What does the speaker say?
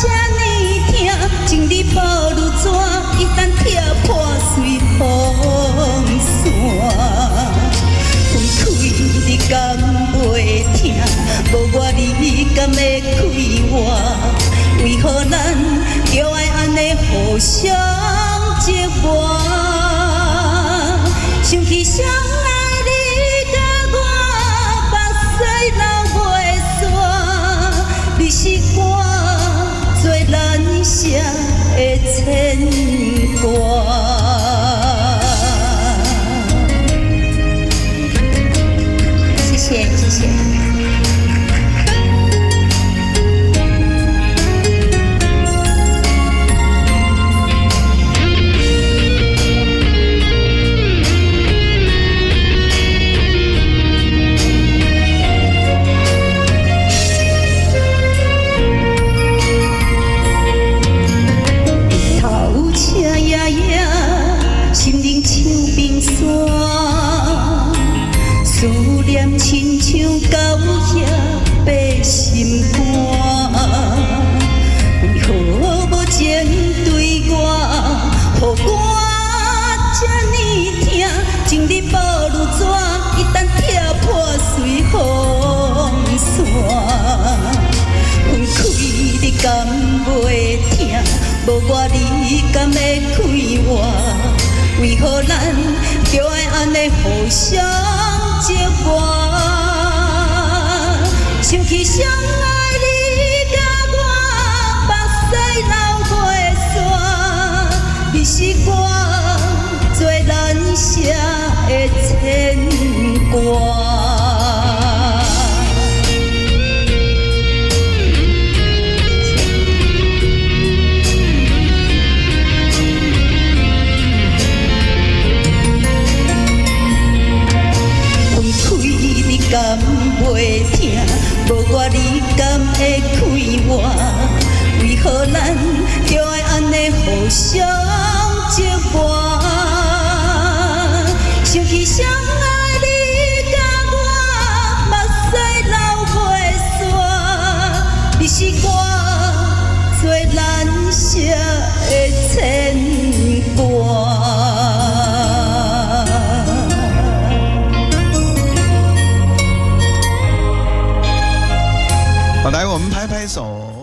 这呢痛？情字抱如纸，一旦拆破随风散。分开你敢袂疼？无我你敢会开我？为何咱就爱安尼互相折磨？想起谁难舍的牵甘袂疼？无我你甘会开我？为何咱就爱安尼互相？折磨，想起相爱你甲我，目屎流袂煞。你是我最难舍的牵挂。为何咱就爱安尼互相折磨？想起相爱你甲我，目屎流袂煞。你是我最难舍的牵挂。来，我们拍拍手。